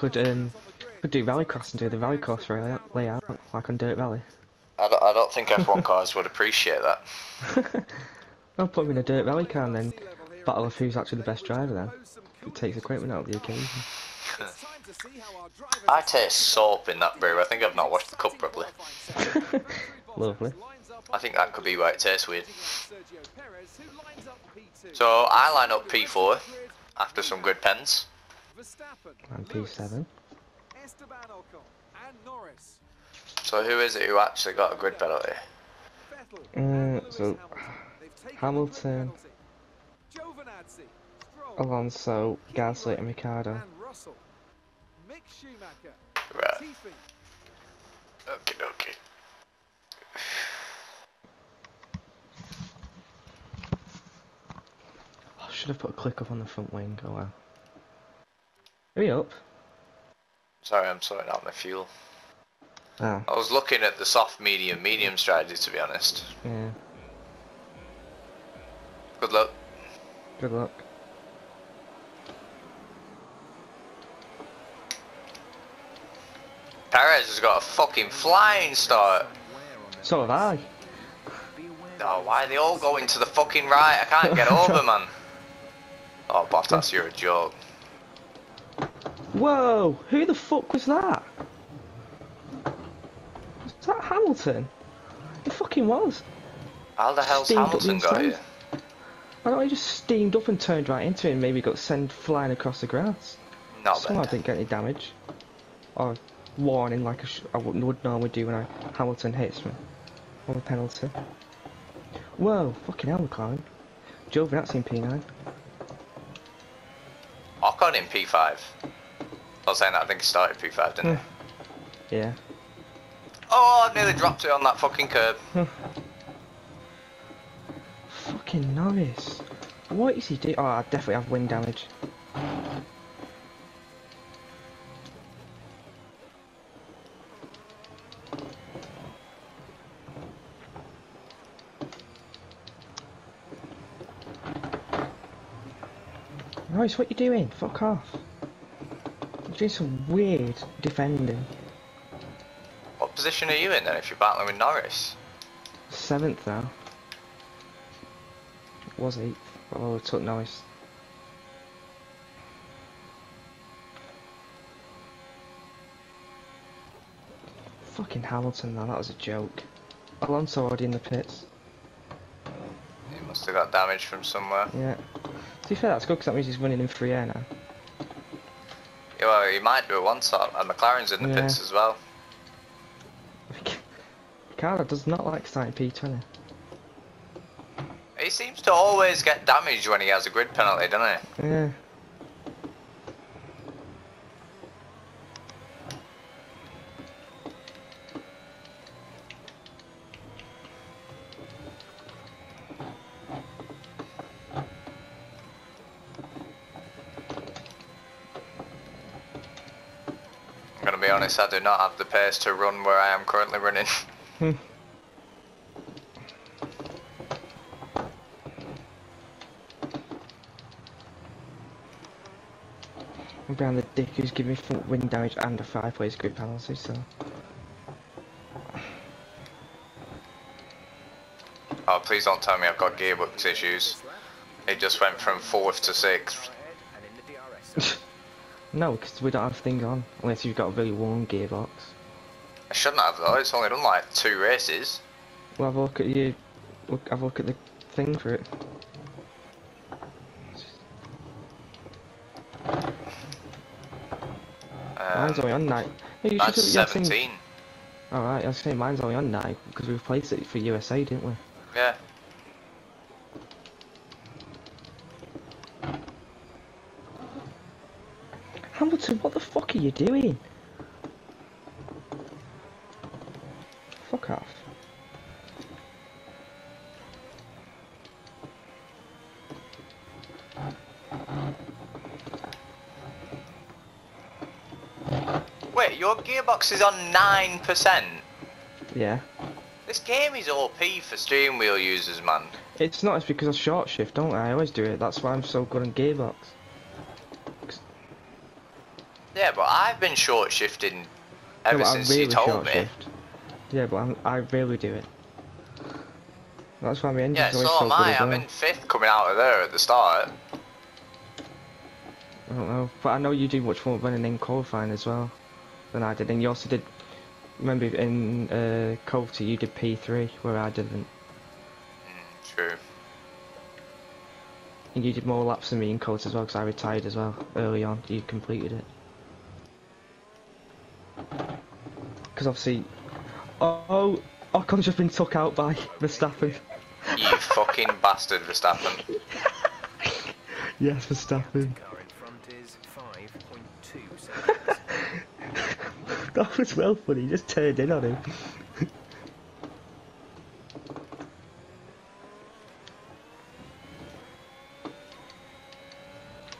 Could um could do rallycross and do the rallycross layout, layout like on Dirt Rally. I don't, I don't think F1 cars would appreciate that. I'll put him in a Dirt Rally car and then battle of who's actually the best driver then. It takes equipment out of the occasion. I taste soap in that brew. I think I've not washed the cup properly. Lovely. I think that could be why it tastes weird. So I line up P4 after some good pens. And P7. Esteban Ocon and Norris. So who is it who actually got a grid penalty? Uh, so Hamilton, Alonso, Gasly, and Ricciardo. Right. Okay, okay. I should have put a click up on the front wing. Oh well. Hurry up. Sorry, I'm sorting out my fuel. Ah, I was looking at the soft, medium, medium strategy to be honest. yeah. Good luck. Good luck. Perez has got a fucking flying start. So have I. Oh, why are they all going to the fucking right? I can't get over, man. Oh, Bottas, you're a joke. Whoa! Who the fuck was that? Was that Hamilton? It fucking was. How the hell's Steamed Hamilton got here? I know he just steamed up and turned right into it and maybe got sent flying across the grass. Not Somehow bad. didn't get any damage. Or warning like I, sh I would, would normally do when I Hamilton hits me. On a penalty. Whoa, fucking hell, McLaren. Giovinazzi in P9. Ocon in P5. I was saying that, I think he started P5, didn't he? Hmm. Yeah. Oh, I nearly dropped it on that fucking curb. Fucking Norris. What is he doing? Oh, I definitely have wing damage. Norris, what you doing? Fuck off. Some weird defending. What position are you in then if you're battling with Norris? Seventh now. It was eighth, but I took Norris. Fucking Hamilton, man, that was a joke. Alonso already in the pits. He must have got damage from somewhere. Yeah. To be fair, that's good because that means he's running in free air now. Yeah, well, he might do a one shot, and McLaren's in the Yeah. pits as well. Ricciardo does not like starting P20. He seems to always get damaged when he has a grid penalty, doesn't he? Yeah. Honest, I do not have the pace to run where I am currently running. Hmm. I'm behind the dick who's giving me front wing damage and a five ways grip penalty, so. Oh, please don't tell me I've got gearbox issues. It just went from fourth to sixth. no, because we don't have things on, unless you've got a really worn gearbox. I shouldn't have though, it's only done like two races. Well, have a look at you. Look, have a look at the thing for it. Mine's Um, only on night. Hey, you that's should have your thing- 17. Alright, I was saying mine's only on night because we replaced it for USA, didn't we? Yeah. Hamilton, what the fuck are you doing? Fuck off. Wait, your gearbox is on 9%? Yeah. This game is OP for steering wheel users, man. It's not, it's because I short shift, don't I? I always do it. That's why I'm so good on gearbox. Yeah, but I've been short shifting ever since you told me. shift. Yeah, but I'm, I rarely do it. That's why my engine's Yeah, always so so am I. I'm well. in fifth coming out of there at the start. I don't know, but I know you do much more running in qualifying as well than I did, and you also did. Remember in uh, Colty you did P3 where I didn't, Mm, true. and you did more laps than me in Colty as well because I retired as well early on. You completed it because obviously, oh, oh, Ocon's just been took out by Verstappen. You fucking bastard, Verstappen. Yes, Verstappen. Car in front is 5.2 seconds. That was well funny. He just turned in on him.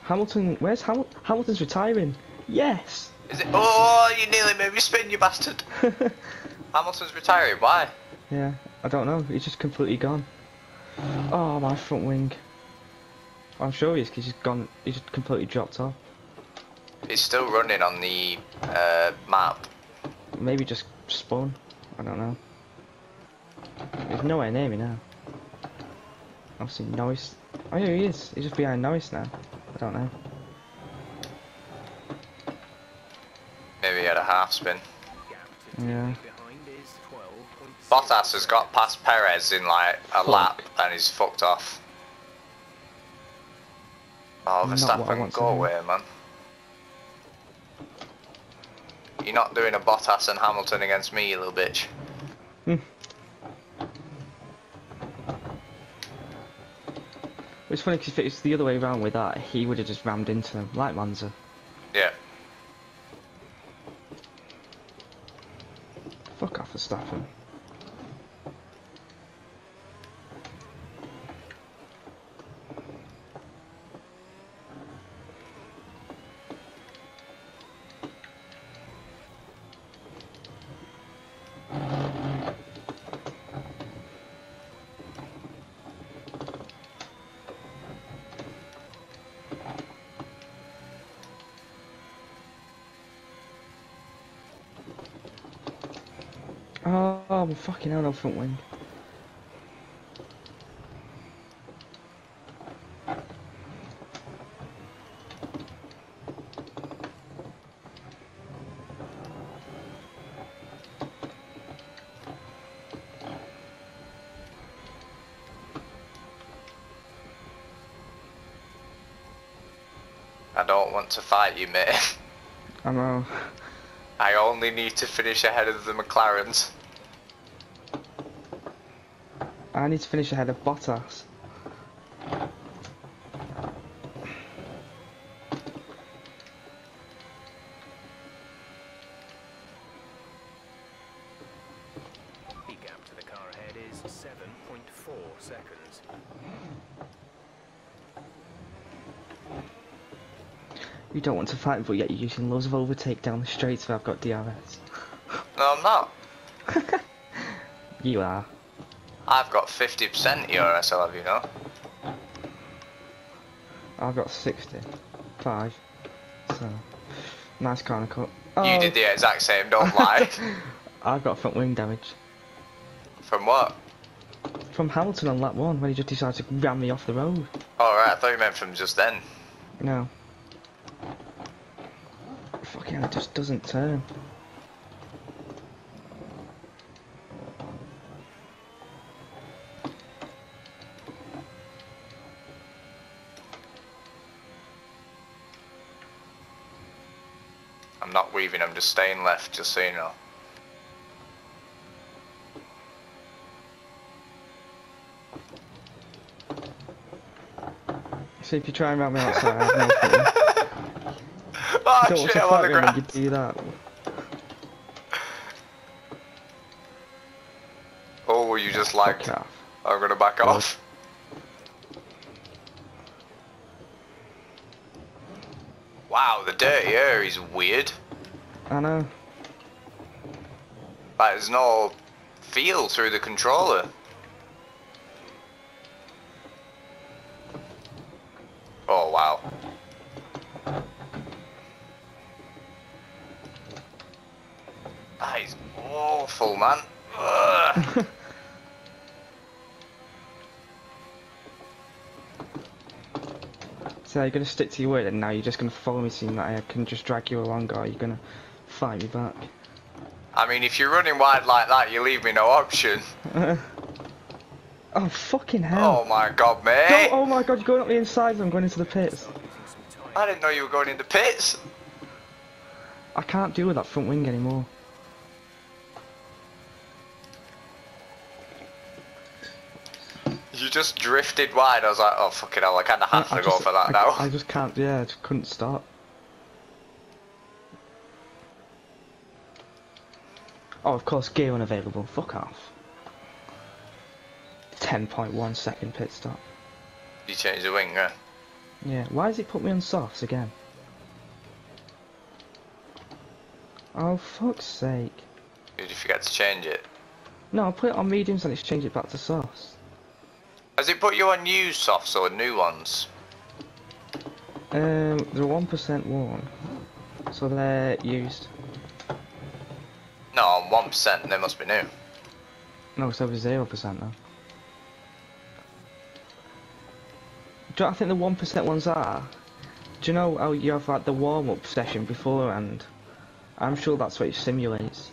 Hamilton, where's Hamil Hamilton's retiring? Yes. Is it? Oh, you nearly made me spin, you bastard. Hamilton's retiring. Why? yeah, I don't know. He's just completely gone. Oh, my front wing. I'm sure he is 'cause he's just gone. He's just completely dropped off. It's still running on the uh, map. Maybe just spawn. I don't know. He's nowhere near me now. Obviously, Norris. Oh, yeah, he is. He's just behind Norris now. I don't know. Maybe he had a half spin. Yeah. behind is 12.6. Bottas has got past Perez in like a Fuck. lap and he's fucked off. Oh, Not what I Verstappen, go away, man. You're not doing a Bottas and Hamilton against me, you little bitch. Hmm. It's funny because if it was the other way around with that, he would have just rammed into them, like Monza. Yeah. Fuck off, Verstappen. Oh, my fucking hell, no front wing. I don't want to fight you, mate. I know. I only need to finish ahead of the McLarens. I need to finish ahead of Bottas. The gap to the car ahead is 7.4 seconds. You don't want to fight, but yet you're using loads of overtake down the straights where I've got DRS. No, I'm not. You are. I've got 50% ERS, I'll have you know. I've got 65. So, nice corner cut. Oh, You did oh. the exact same, don't lie. I've got front wing damage. From what? From Hamilton on lap one, when he just decided to ram me off the road. Oh, right, I thought you meant from just then. No. Fucking hell, it just doesn't turn. I'm not weaving, I'm just staying left, just so you know. So if you try and ram me outside, I have no clue. Oh want shit, I'm on the when you ground. do that. Oh, you just off. I'm gonna back off. Wow, the dirty air is weird. I know. Like, there's no feel through the controller. Oh wow. That is awful, man. So you're gonna stick to your word, and now you're just gonna follow me, seeing that I can just drag you along, or you're gonna fight back. I mean, if you're running wide like that, you leave me no option. oh fucking hell! Oh my god, No, mate! oh my god, you're going up the inside, and I'm going into the pits. Losing some time. I didn't know you were going in the pits. I can't deal with that front wing anymore. You just drifted wide. I was like, oh fucking hell, I kind of I, have to I go just- for that I, now. I just can't, yeah, I just couldn't stop. Oh, of course, gear unavailable. Fuck off. 10.1 second pit stop. You changed the wing, yeah. Yeah, why has it put me on softs again? Oh, fuck's sake. Did you forget to change it? No, I put it on mediums and it's changed it back to softs. Has it put you on new softs or new ones? Um, they're 1% worn. So they're used. No, on one percent. They must be new. No, it's over 0% now. Do you know I think the 1% ones are? Do you know how you have like the warm-up session beforehand? I'm sure that's what it simulates.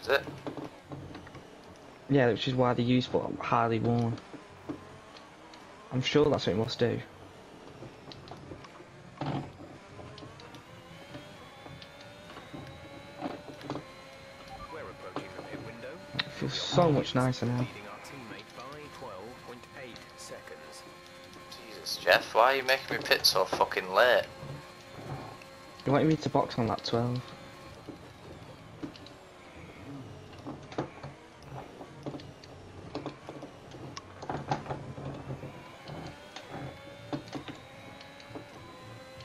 Is it? Yeah, which is why they're used but hardly worn. I'm sure that's what it must do. We're approaching the pit window. It feels so much nicer now. Leading our teammate by 12.8 seconds. Jesus, Jeff, why are you making me pit so fucking late? You wanted me to box on that 12.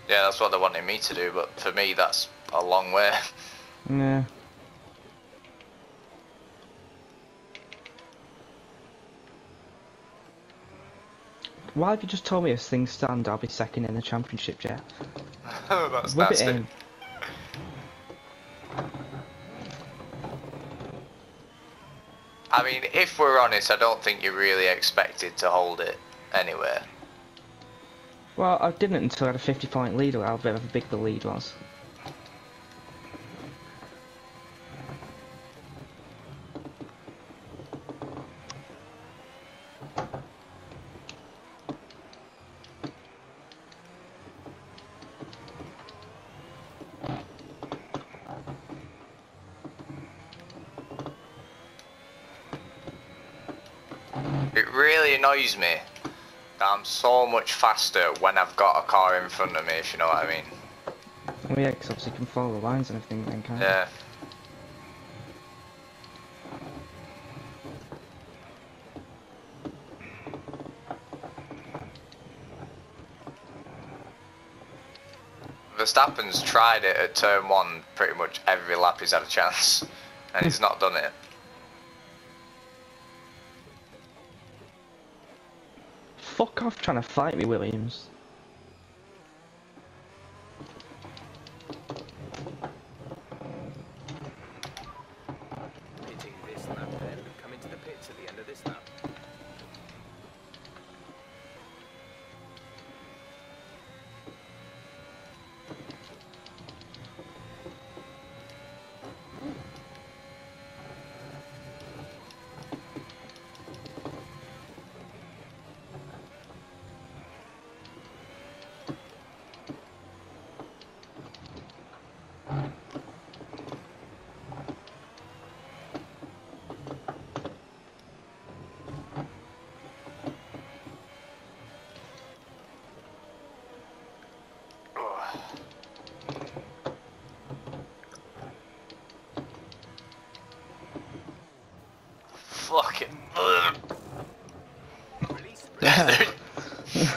Yeah, that's what they wanted me to do, but for me, that's a long way. Yeah. Why have you just told me as things stand I'll be second in the championship, Jeff? that's Whip it nasty. in. I mean, if we're honest, I don't think you really expected to hold it anywhere. Well, I didn't until I had a 50 point lead or how bit of a big the lead was. Annoys me that I'm so much faster when I've got a car in front of me, if you know what I mean. Oh yeah, 'cause obviously you can follow the lines and everything then, can't? Yeah. Verstappen's tried it at turn one pretty much every lap he's had a chance, and he's not done it. Fuck off trying to fight me, Williams.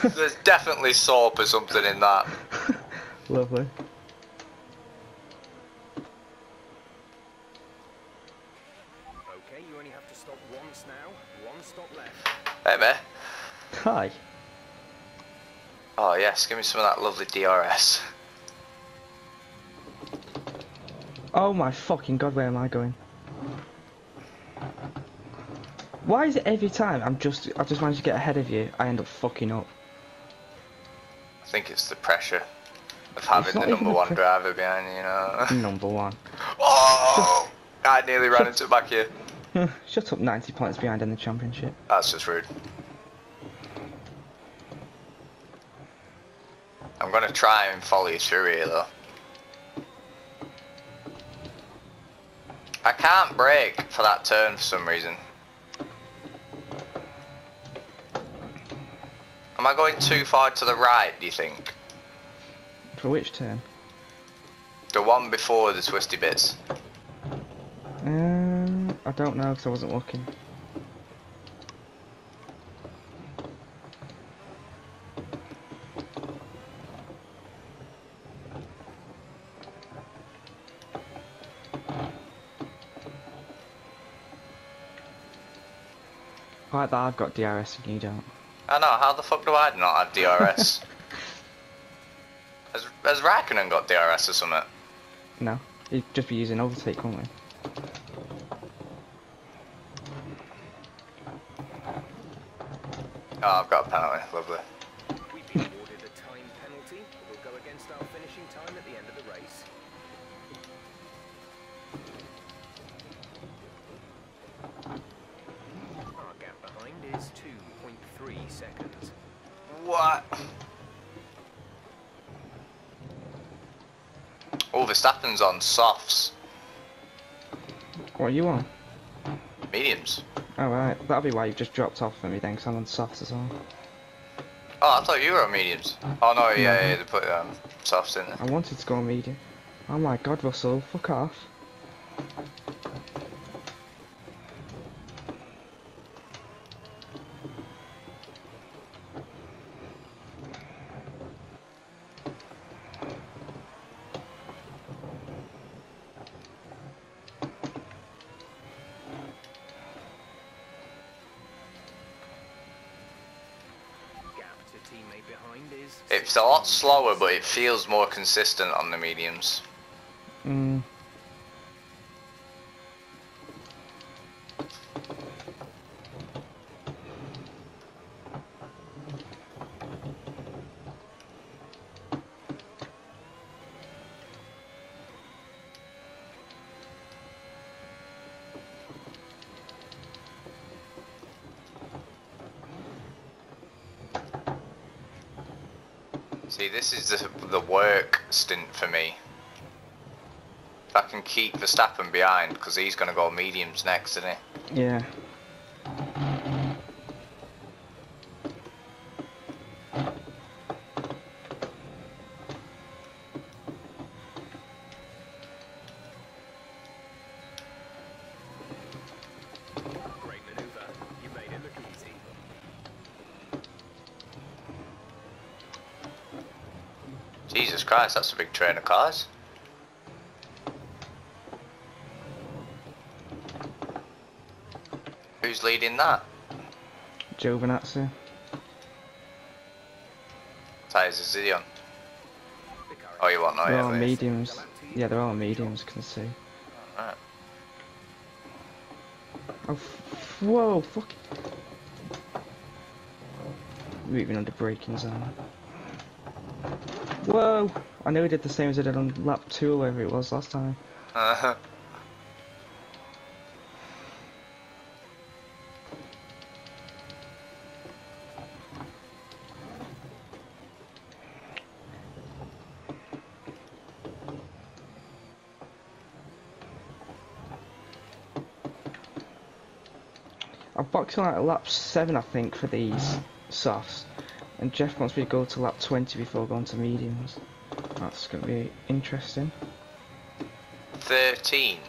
There's definitely soap or something in that. Lovely. Okay, you only have to stop once now. One stop left. Hey, mate. Hi. Oh, yes, give me some of that lovely DRS. Oh my fucking god, where am I going? Why is it every time I'm just I just manage to get ahead of you, I end up fucking up? Pressure of having the number one driver behind you, you know. Number one. oh! I nearly ran into the back here. Shut up 90 points behind in the championship. That's just rude. I'm gonna try and follow you through here though. I can't brake for that turn for some reason. Am I going too far to the right, do you think? For which turn? The one before the twisty bits. Um, I don't know because I wasn't looking. Like that, I've got DRS and you don't. I know, how the fuck do I not have DRS? has, Raikkonen got DRS or something? No, you'd just be using overtake, wouldn't we? Oh, I've got a penalty, lovely. Verstappen's on softs. What are you on? Mediums. Oh right, that'll be why you've just dropped off for me then, 'cause I'm on softs as well. Oh, I thought you were on mediums. Oh no, yeah, No. yeah, they put um, softs in there. I wanted to go on medium. Oh my god, Russell, fuck off. It's a lot slower, but it feels more consistent on the mediums. Mm. This is the, the work stint for me. If I can keep Verstappen behind, because he's going to go mediums next, isn't he? Yeah. Christ, that's a big train of cars. Who's leading that? Giovinazzi. Tyres is he on? Oh, you want no, They're yeah, all mediums. Yeah, they're all mediums, can see. Oh, f- whoa, fuck. Moving under braking zone. Whoa! I know he did the same as I did on lap 2 or whatever it was last time. Uh-huh. I'm boxing like lap 7 I think for these softs. And Jeff wants me to go to lap 20 before going to mediums. That's going to be interesting. 13.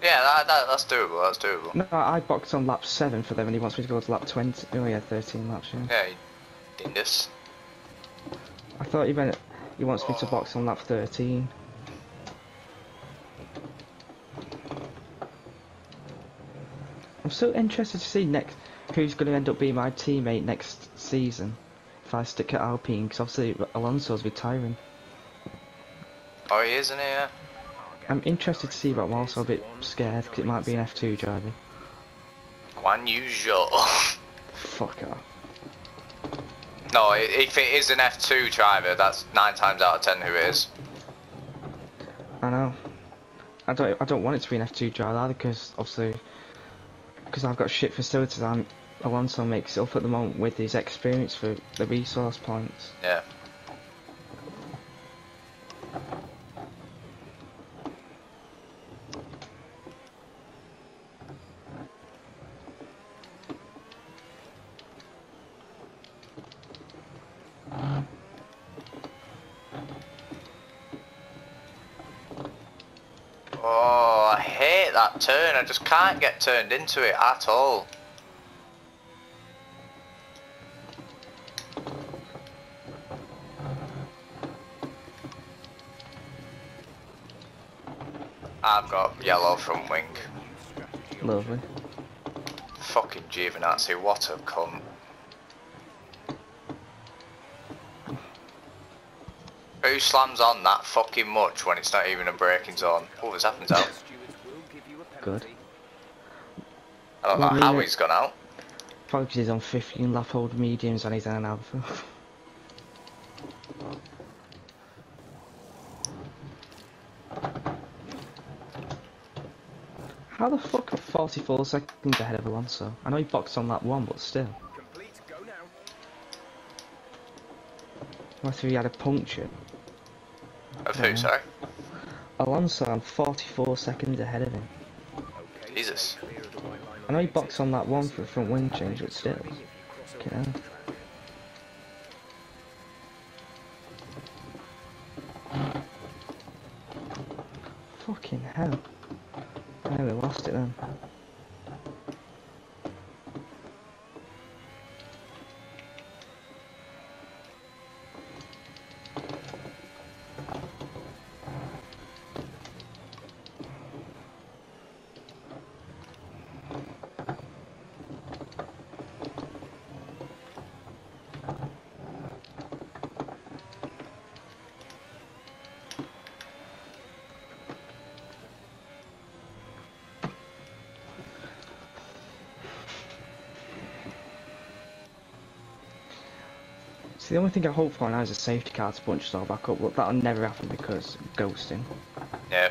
Yeah, that, that, that's doable, that's doable. No, I boxed on lap 7 for them and he wants me to go to lap 20. Oh yeah, 13 laps, yeah. Yeah, dingus. I thought he meant he wants me to box on lap 13. I'm so interested to see next who's going to end up being my teammate next season if I stick at Alpine because obviously Alonso's retiring. Oh, he is, isn't he? Yeah. I'm interested to see, but I'm also a bit scared because it might be an F2 driver. Guan Yu Zhou. Fuck off. No, if it is an F2 driver, that's nine times out of ten who it is. I know. I don't. I don't want it to be an F2 driver either because obviously, because I've got shit facilities. I'm Alonso makes up at the moment with his experience for the resource points. Yeah. Oh, I hate that turn. I just can't get turned into it at all. Got yellow from wing. Lovely. Fucking Giovinazzi, what a cunt. Who slams on that fucking much when it's not even a braking zone? Oh, this happens out. Stewards will give you a Good. I don't Well, know how he's gone out. He's on 15 lap old mediums and he's on an alpha. How the fuck are 44 seconds ahead of Alonso? I know he boxed on that one, but still. Complete. Go now. Unless he had a puncture. Of who, Yeah. sorry? Alonso, I'm 44 seconds ahead of him. Okay, Jesus. stay clear of the white line I know he boxed on that one for the front wing change, but still. If you cross over Fucking hell. See, the only thing I hope for now is a safety car to punch us all back up, but that'll never happen because ghosting. Yeah.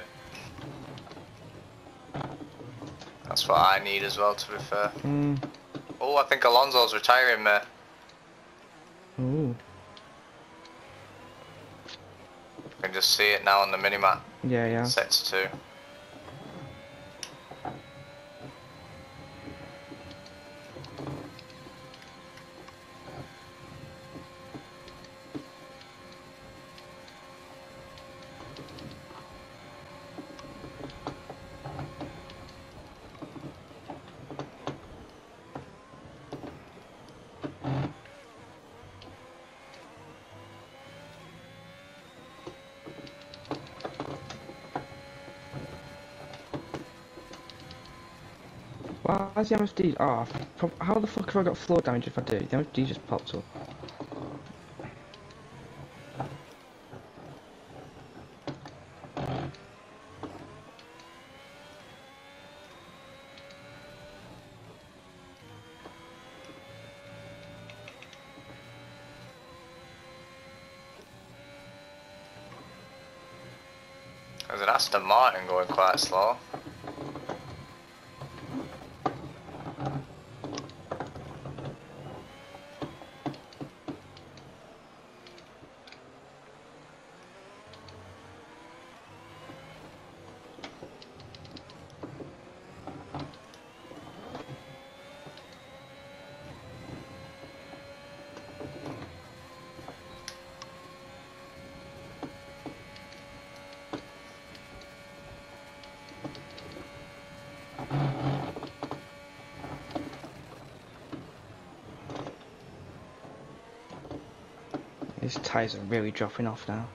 That's what I need as well, to be fair. Hmm. Oh, I think Alonso's retiring, mate. Ooh. I can just see it now on the minimap. Yeah, yeah. Set to two. Why is the MFD? Oh, ah, prob- how the fuck have I got floor damage if I do? The MFD just popped up. There's an Aston Martin going quite slow. Tyres are really dropping off now.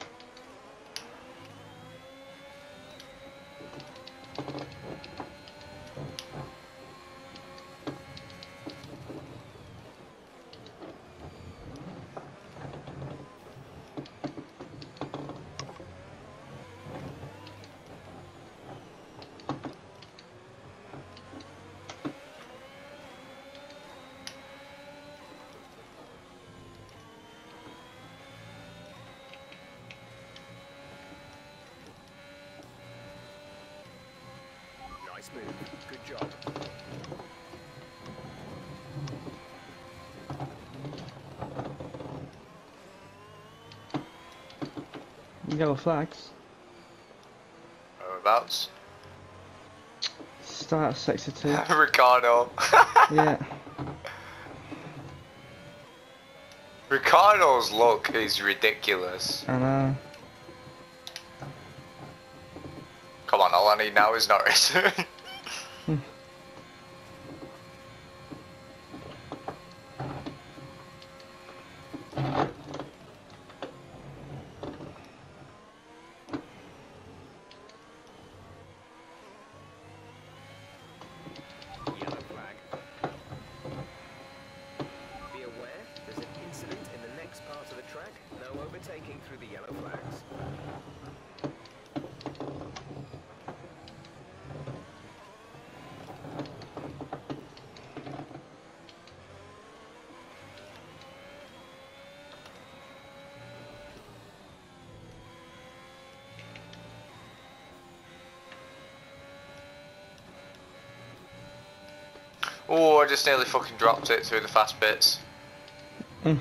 Yellow flags. Whereabouts? Start of sector two. Ricciardo. yeah. Ricciardo's look is ridiculous. I know. Come on, all I need now is Norris. Yellow flag. Be aware, there's an incident in the next part of the track. No overtaking through the yellow flags. Oh, I just nearly fucking dropped it through the fast bits. Mm.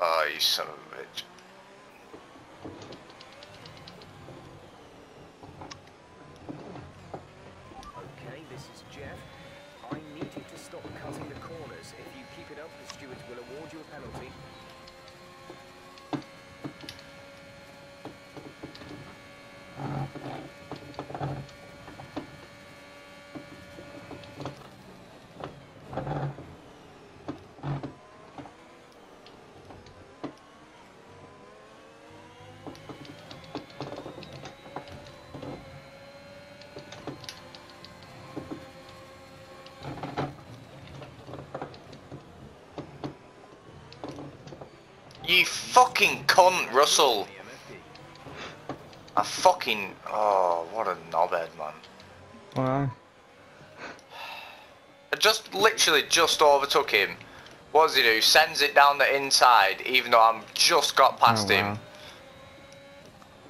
Oh, you son of a bitch. Okay, this is Jeff. I need you to stop cutting the corners. If you keep it up, the stewards will award you a penalty. You fucking cunt, Russell. I fucking. Oh, what a knobhead, man. Wow. I just literally just overtook him. What does he do? Sends it down the inside, even though I'm just got past Oh, him. wow.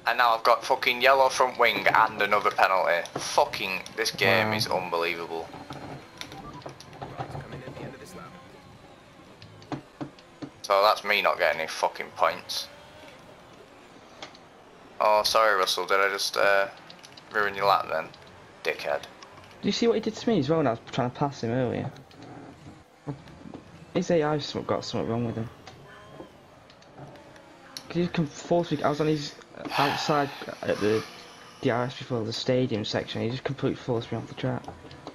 And now I've got fucking yellow front wing and another penalty. Fucking, this game Wow. is unbelievable. So that's me not getting any fucking points. Oh, sorry, Russell. Did I just uh, ruin your lap then, dickhead? Do you see what he did to me as well when I was trying to pass him earlier? His AI's some- got something wrong with him. 'Cause he can force me. I was on his outside at the DRS before the stadium section. He just completely forced me off the track,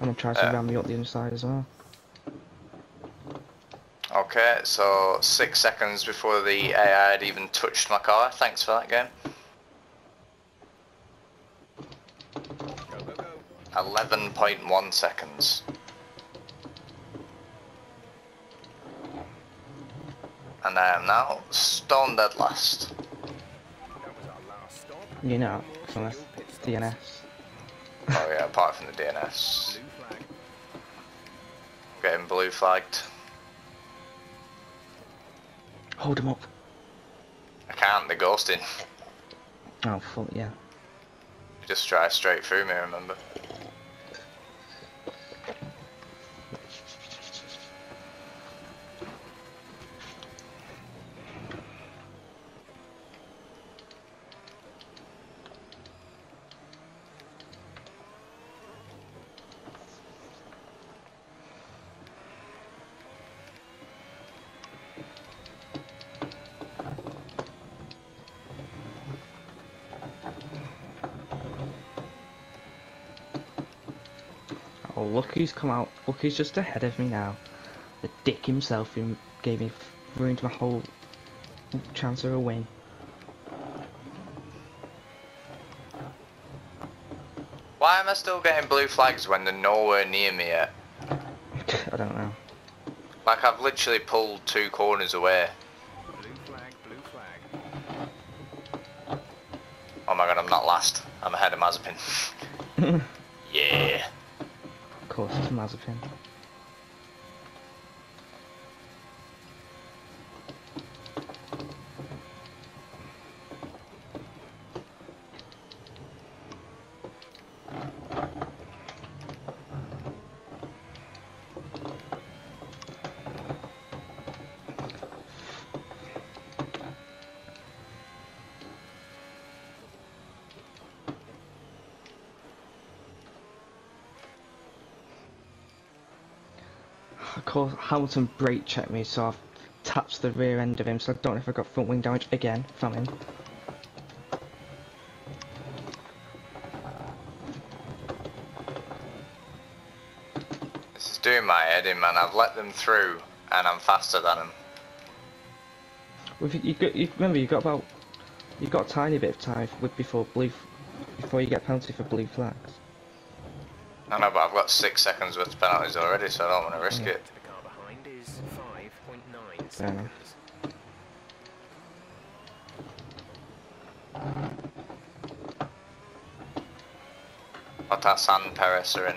and then tried to Uh. ram me up the inside as well. Okay, so six seconds before the AI had even touched my car. Thanks for that game. Go, go, go. 11.1 seconds. And I am now stone dead last. That was our last stop. You know, No more from that's scheduled pit stops. DNS. Oh yeah, apart from the DNS. Getting blue flagged. Hold him up. I can't, they're ghosting. Oh fuck yeah. You just drive straight through me, remember? Who's come out. Look who's just ahead of me now. The dick himself who gave me ruined my whole chance of a win. Why am I still getting blue flags when they're nowhere near me yet? I don't know. Like I've literally pulled two corners away. Blue flag, blue flag. Oh my god, I'm not last. I'm ahead of Mazepin. yeah. Course, it's Mazepin. Course, Hamilton brake checked me, so I've tapped the rear end of him, so I don't know if I got front wing damage again from him. This is doing my head in, man. I've let them through, and I'm faster than them. You, you, got, you remember you got about you got a tiny bit of time with before blue before you get penalty for blue flags. I know, but I've got six seconds worth of penalties already, so I don't want to risk it. To the car behind is 5.9 Fair enough. seconds. Bottas and Perez are in.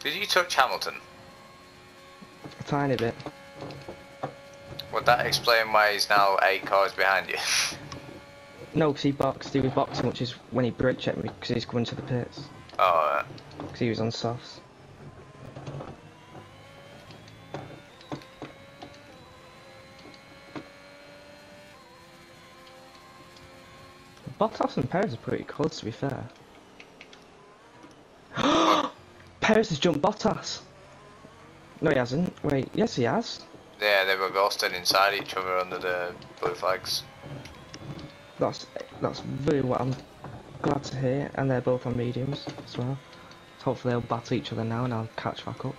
Did you touch Hamilton? A tiny bit. Would that explain why he's now eight cars behind you? No, because he boxed. He was boxing, which is when he brake checked me because he's going to the pits oh, because he was on softs. Bottas and Perez are pretty close, to be fair. Perez has jumped Bottas. No, he hasn't. Wait, yes, he has. yeah, they were ghosted inside each other under the blue flags. That's that's really what I'm glad to hear, and they're both on mediums as well. So hopefully they'll battle each other now, and I'll catch back up.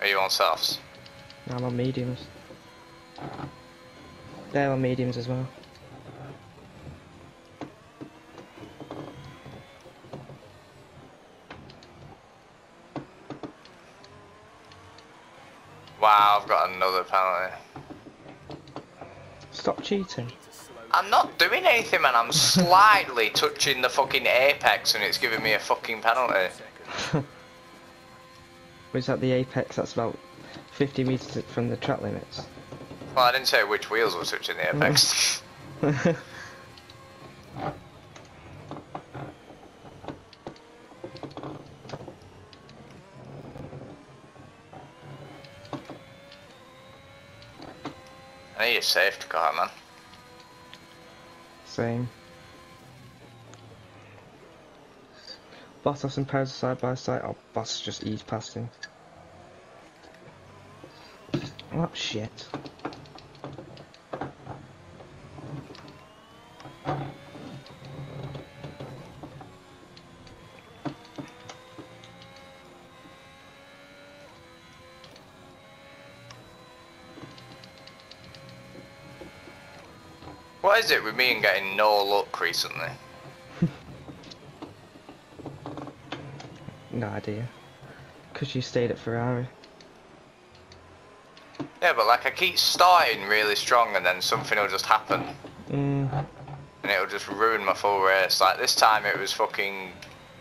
Are you on softs? I'm on mediums. They're on mediums as well. Wow, I've got another penalty. Stop cheating. I'm not doing anything, man. I'm slightly touching the fucking apex, and it's giving me a fucking penalty. Was that the apex? That's about 50 meters from the track limits. Well, I didn't say which wheels were switching the apex. I need a safety car, man. Same. Bottas and are side by side. Oh, Bottas just eased past him. Oh shit. What is it with me and getting no luck recently? No idea. Because you stayed at Ferrari. Yeah, but like I keep starting really strong and then something will just happen Mm, and it'll just ruin my full race. Like this time it was fucking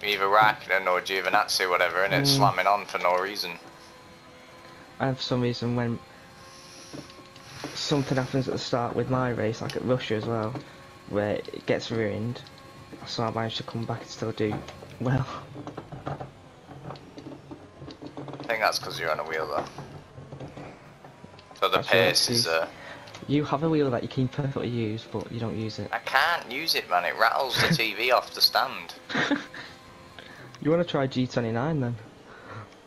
either Raikkonen or Giovinazzi, whatever, and it's Mm. slamming on for no reason. and for some reason when something happens at the start with my race, like at Russia as well, where it gets ruined, so I managed to come back and still do well. I think that's because you're on a wheel though. So the That's pace is. Uh, You have a wheel that you can perfectly use, but you don't use it. I can't use it, man. It rattles the TV off the stand. You want to try G29 then?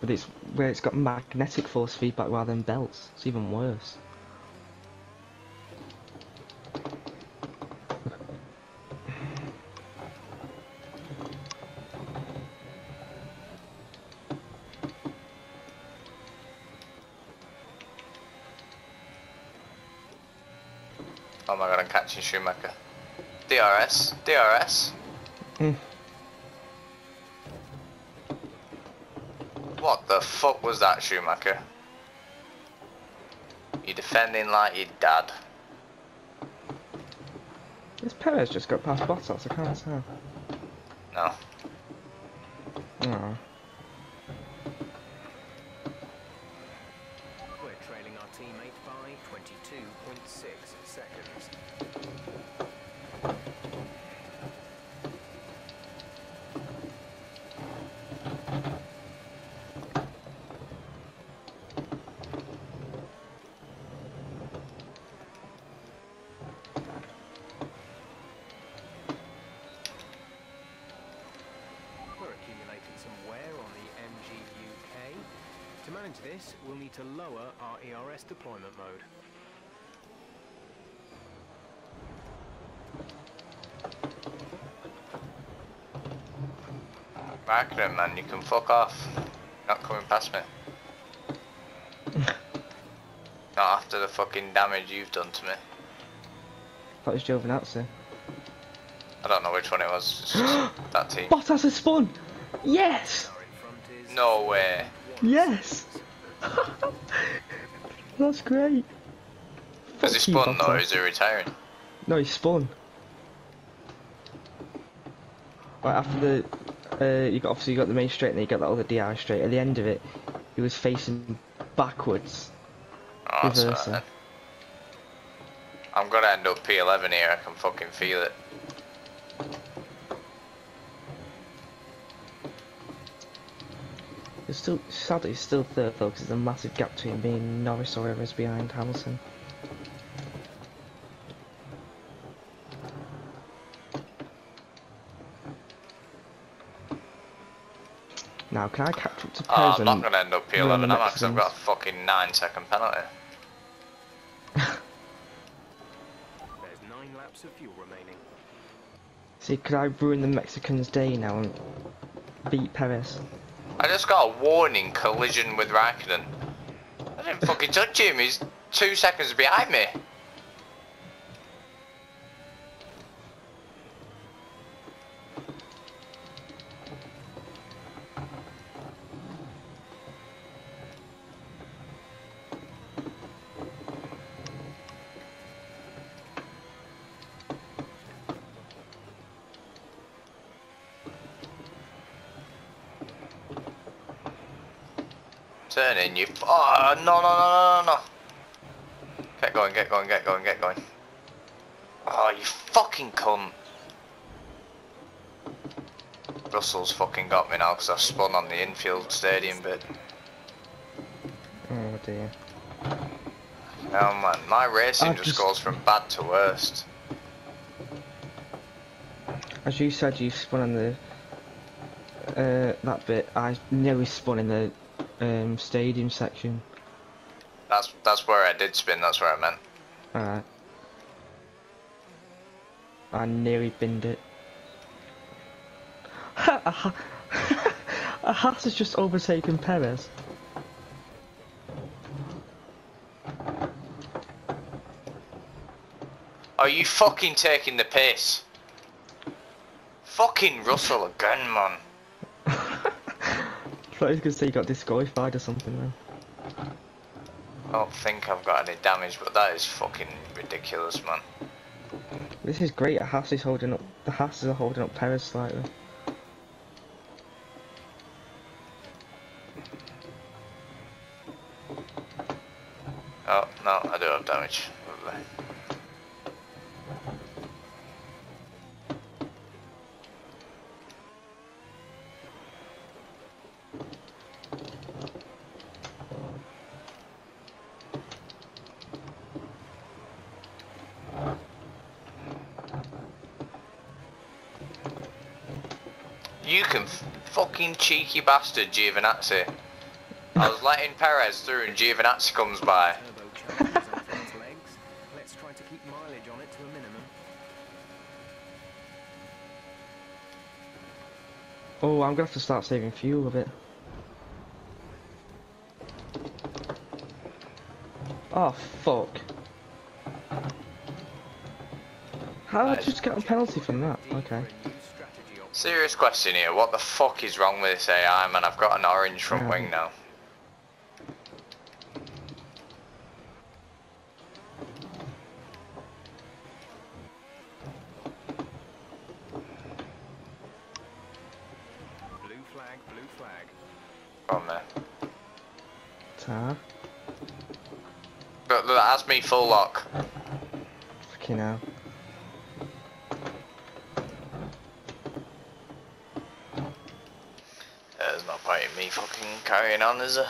But it's where it's got magnetic force feedback rather than belts. It's even worse. Oh my god, I'm catching Schumacher. DRS, DRS. Hmm. What the fuck was that, Schumacher? You defending like your dad. This Perez just got past Bottas, I can't tell. No. Oh. We're trailing our teammate by 22.6 seconds. some wear on the MGU-K. To manage this, we'll need to lower our ERS deployment mode. Marketing man, you can fuck off. Not coming past me. Not after the fucking damage you've done to me. That was Giovinazzi. I don't know which one it was. It's just that team. Bottas has spun! Yes! Our in front is No way. Yes! That's great. Has he Fuck you, spun though, or is he retiring? No, he spawned. Right after the, uh, you got obviously you got the main straight, and then you got that other DI straight. At the end of it, he was facing backwards. Oh, that's Reverse alright it. then. I'm gonna end up P11 here, I can fucking feel it. Still sadly he's still third though, because there's a massive gap between me and Norris or whoever's behind Hamilton. Now, can I catch up to Oh, Perez I'm not gonna end up ruin P11, the am I? Because I've got a fucking 9 second penalty. there's nine laps of fuel remaining. See, could I ruin the Mexicans' day now and beat Perez? I just got a warning collision with Raikkonen. I didn't fucking touch him, he's two seconds behind me. You. f- Oh, no, no, no, no, no, no. Get going, get going, get going, get going. Oh, you fucking cunt. Russell's fucking got me now because I've spun on the infield stadium bit. Oh dear. Oh man, my racing just, just- goes from bad to worst. As you said, you spun on the uh, that bit. I nearly spun in the um, stadium section. That's that's where I did spin. That's where I meant. Alright. I nearly binned it. a Ha- a Haas has just overtaken Perez. Are you fucking taking the piss? Fucking Russell again, man. I thought he was gonna say he got disqualified or something then. I don't think I've got any damage, but that is fucking ridiculous, man. This is great. Haas is holding up. The Haas are holding up Perez slightly. Oh, no, I do have damage. Lovely. You can f- fucking cheeky bastard, Giovinazzi. I was letting Perez through and Giovinazzi comes by. Turbochargers on front legs. Let's try to keep mileage on it to a minimum. Oh, I'm gonna have to start saving fuel a bit. Oh fuck! How did I just get a penalty from that? D Okay. Serious question here, what the fuck is wrong with this AI man? I've got an orange front Yeah. wing now. Blue flag, blue flag. From there. Tar. But look, that's me full lock. Fucking hell. There's no point in me fucking carrying on, is there?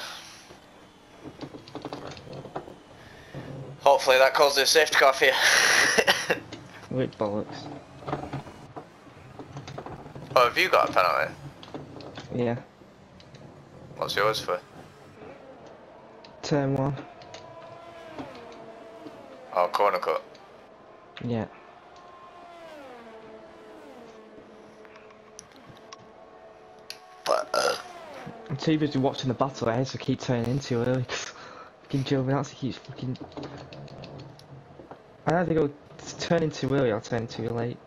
Hopefully that causes a safety car for you. Wait, bollocks. oh, have you got a penalty? Yeah. What's yours for? Turn one. Oh, corner cut. Yeah. But, uh, I'm too busy watching the battle ahead to keep turning in too early because fucking Giovinazzi keeps fucking. I either go turning too early or turning too late.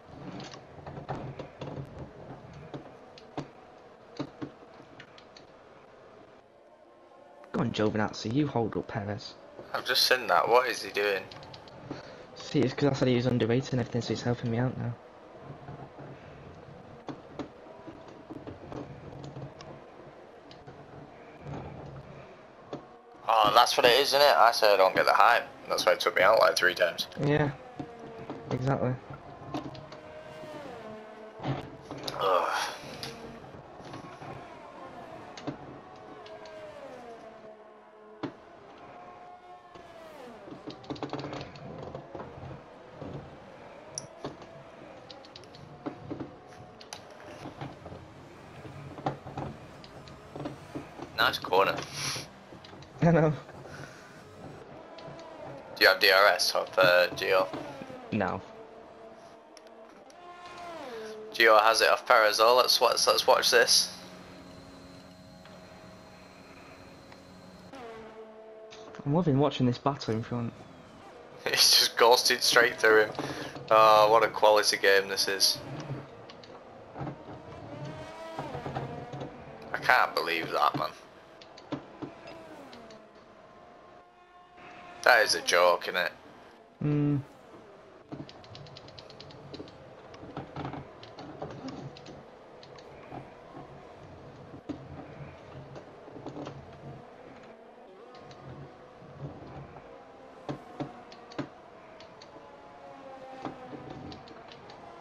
Go on, Giovinazzi, you hold up Perez. I've just seen that. What is he doing? See, it's because I said he was underrated and everything, so he's helping me out now. Oh, that's what it is, isn't it? I said I don't get the hype. That's why it took me out like three times. Yeah, exactly. Ugh. Nice corner. I know. Do you of uh, Gio? No. Gio has it off Perez. Oh, let's watch. Let's watch this. I'm loving watching this battle in front. He's just ghosted straight through him. Oh, what a quality game this is. I can't believe that, man. That is a joke, isn't it? Hmm.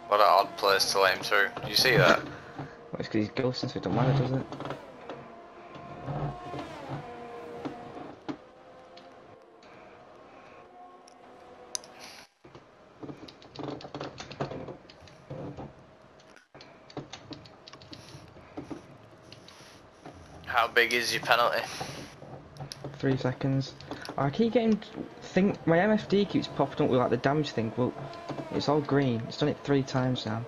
What an odd place to let him through. You see that? Well, it's because he's ghosting, so it don't matter, does it? Big is your penalty? Three seconds. I keep getting think my MFD keeps popping up with like the damage thing. Well, it's all green. It's done it three times now.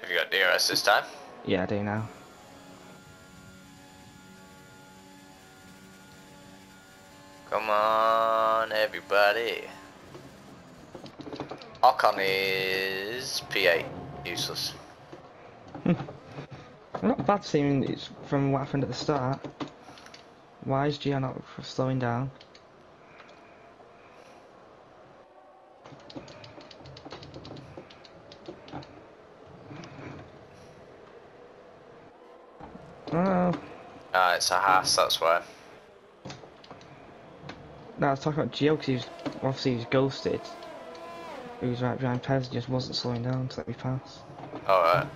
Have you got DRS this time? Yeah, I do now. Come on, everybody. Ocon is P8. Useless. Bad seeing it's from what happened at the start. Why is Gio not slowing down? Oh, Ah, it's a Haas, that's why. no, I was talking about Gio because he was obviously he was ghosted. He was right behind Perez, and just wasn't slowing down to let me pass. Alright.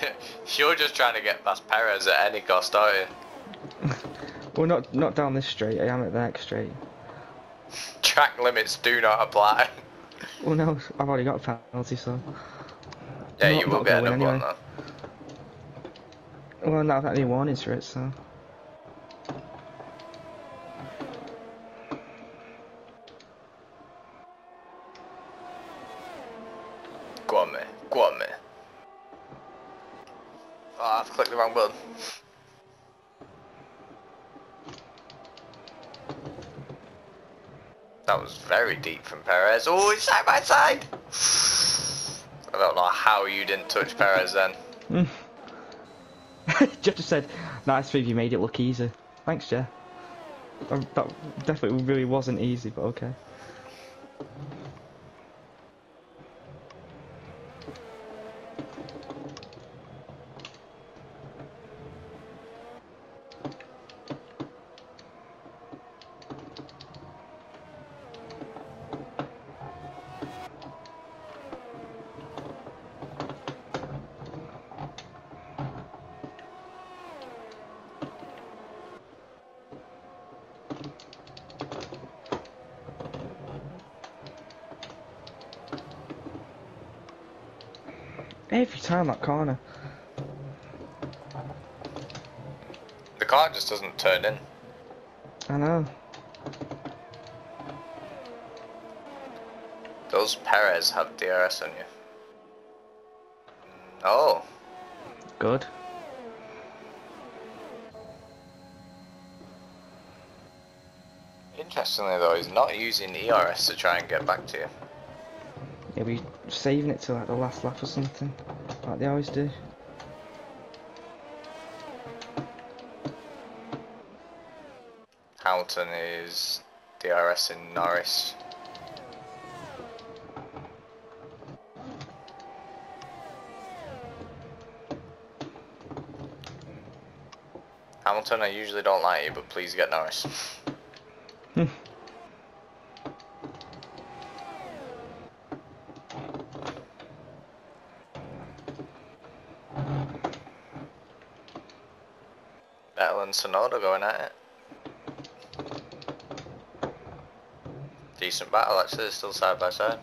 You're just trying to get past Perez at any cost, aren't you? Well, not not down this street. I am at the next straight. Track limits do not apply. Well, no, I've already got a penalty, so. Yeah, Not- you will get another win one anyway. though. Well, not any warnings for it, so. Was very deep from Perez. Oh, it's side by side. I don't know how you didn't touch Perez then. Jeff just said, nice move, you made it look easy. Thanks, Jeff. That definitely really wasn't easy, but okay. Time that corner. The car just doesn't turn in. I know. Those Perez have DRS on you? Mm, oh, Good. interestingly though, he's not using the ERS to try and get back to you. Yeah, we saving it to like the last lap or something, like they always do. Hamilton is DRS in Norris. Hamilton, I usually don't like you, but please get Norris. and Tsunoda going at it. Decent battle actually, still side by side.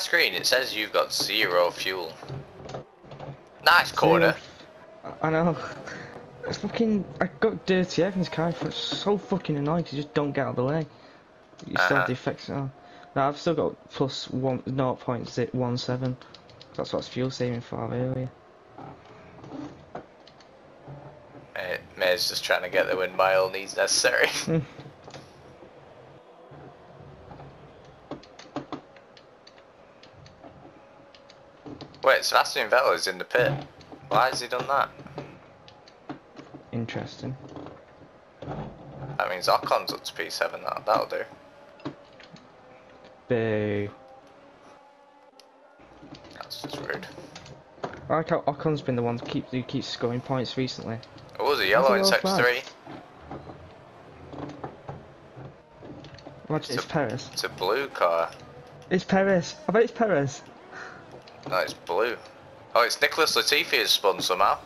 Screen it says you've got zero fuel. Nice corner. I know. It's fucking. I got dirty Evans car. It's so fucking annoying 'cause you just don't get out of the way. You still Uh-huh. have the effects on. Now I've still got plus one 0.17. That's what's fuel saving for earlier. Eh, May's just trying to get the win by all needs necessary. Wait, Sebastian Vettel is in the pit. Why has he done that? Interesting. That means Ocon's up to P7 now. that'll do. Boo. That's just rude. I like how Ocon's been the one to keep who keeps scoring points recently. Oh, was a yellow in sector flag? 3. Imagine it's So- Perez. It's a blue car. It's Perez. I bet it's Perez. No, it's blue. Oh, it's Nicholas Latifi has spun somehow.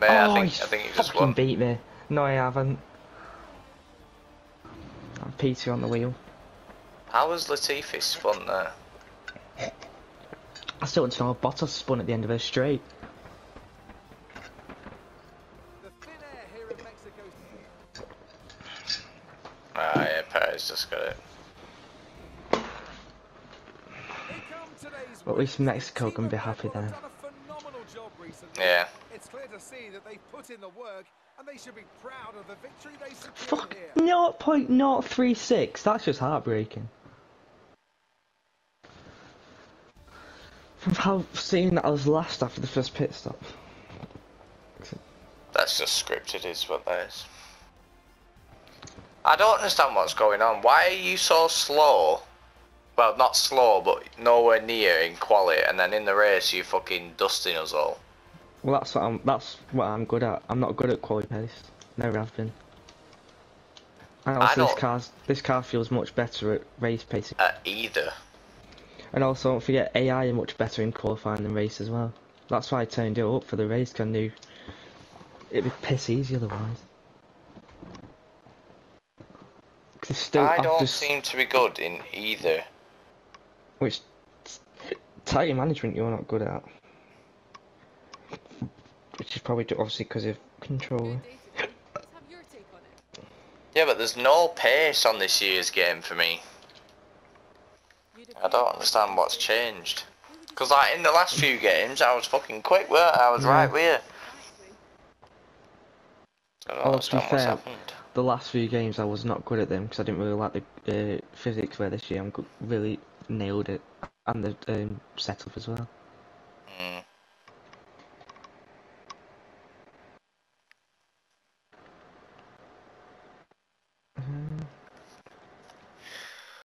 May, I oh, think I think he just won. beat me. No, I haven't. I'm Peter on the wheel. How was Latifi spun there? I still want to know how Bottas spun at the end of her straight. Well, at least. Mexico can be happy Red Bull have then. done a phenomenal job recently. Yeah. It's clear to see that they've put in the work and they should be proud of the victory they secured Fuck, here. 0.036. That's just heartbreaking. From how seeing that I was last after the first pit stop. That's just scripted, is what that is. I don't understand what's going on. Why are you so slow? Well, not slow, but nowhere near in quality, and then in the race you fucking dusting us all. Well, that's what I'm. That's what I'm good at. I'm not good at quality pace. Never have been. And also, this don't- car's this car feels much better at race pace. At either. And also, don't forget AI are much better in qualifying than race as well. That's why I turned it up for the race. I knew it'd be piss easy otherwise. Still, I don't s- seem to be good in either. Which tire management you're not good at. Which is probably obviously because of controller. Let's have your take on it. Yeah, but there's no pace on this year's game for me. I don't understand what's changed. Because like in the last few games, I was fucking quick. Where I was right with you. I Oh, to be fair, the last few games I was not good at them because I didn't really like the uh, physics where this year I'm really nailed it, and the um, setup as well. Mm.